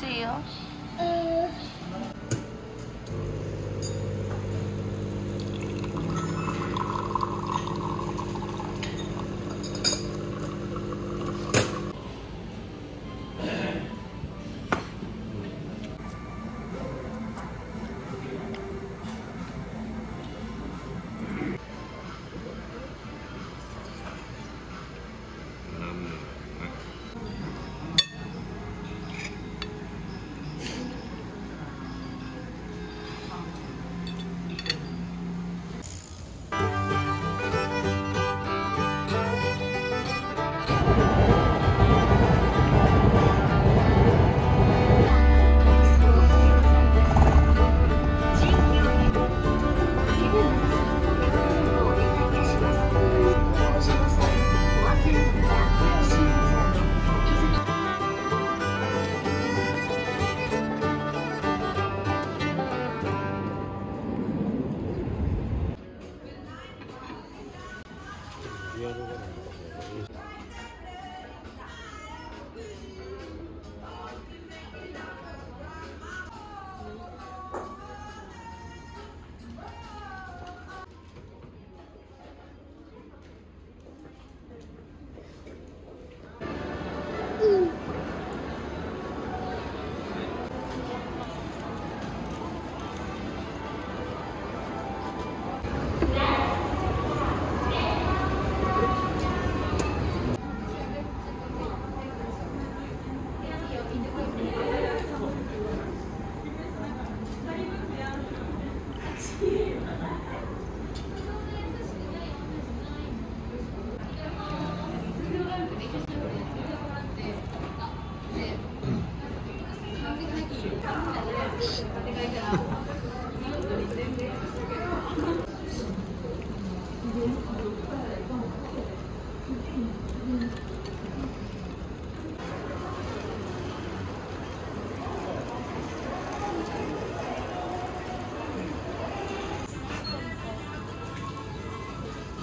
See you.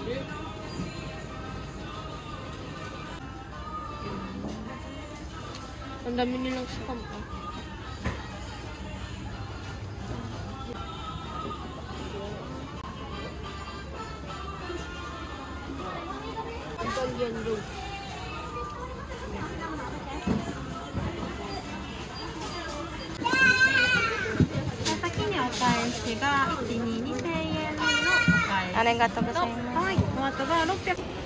Ang dami nilang spam ah. Italian rose. 先にお返しが1、2、2000円のお返しありがとうござい、ます。はい、トマトが600